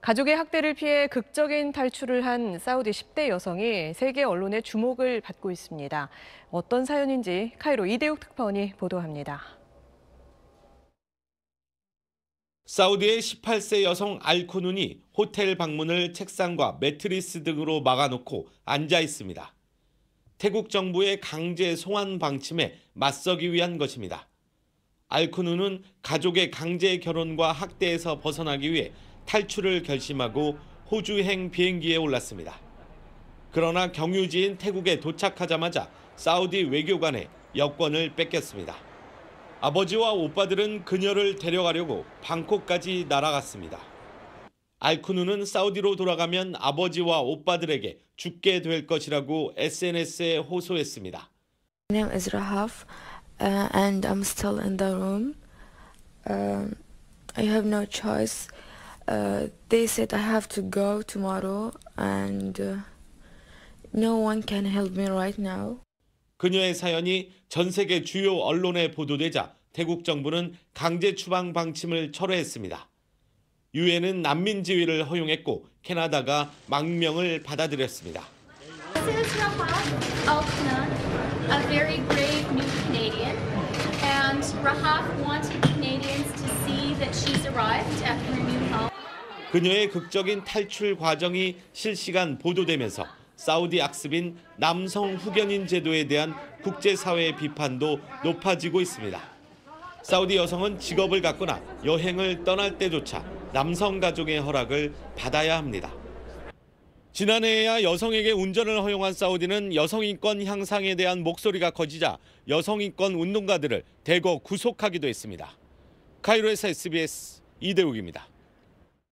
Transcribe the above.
가족의 학대를 피해 극적인 탈출을 한 사우디 10대 여성이 세계 언론의 주목을 받고 있습니다. 어떤 사연인지 카이로 이대욱 특파원이 보도합니다. 사우디의 18세 여성 알코눈이 호텔 방문을 책상과 매트리스 등으로 막아놓고 앉아 있습니다. 태국 정부의 강제 송환 방침에 맞서기 위한 것입니다. 알코눈은 가족의 강제 결혼과 학대에서 벗어나기 위해 탈출을 결심하고 호주행 비행기에 올랐습니다. 그러나 경유지인 태국에 도착하자마자 사우디 외교관에 여권을 뺏겼습니다. 아버지와 오빠들은 그녀를 데려가려고 방콕까지 날아갔습니다. 알쿠누는 사우디로 돌아가면 아버지와 오빠들에게 죽게 될 것이라고 SNS에 호소했습니다. My name is Rahaf uh, and I'm still in the room. Um, I have no choice. Uh, they said I have to go tomorrow and uh, no one can help me right now. 그녀의 사연이 전 세계 주요 언론에 보도되자 태국 정부는 강제 추방 방침을 철회했습니다. 유엔은 난민 지위를 허용했고 캐나다가 망명을 받아들였습니다. This is Rahaf Alkna, a very brave new Canadian. And Rahaf wanted Canadians 그녀의 극적인 탈출 과정이 실시간 보도되면서 사우디 악습인 남성 후견인 제도에 대한 국제사회의 비판도 높아지고 있습니다. 사우디 여성은 직업을 갖거나 여행을 떠날 때조차 남성 가족의 허락을 받아야 합니다. 지난해에야 여성에게 운전을 허용한 사우디는 여성인권 향상에 대한 목소리가 커지자 여성인권 운동가들을 대거 구속하기도 했습니다. 카이로에서 SBS 이대욱입니다.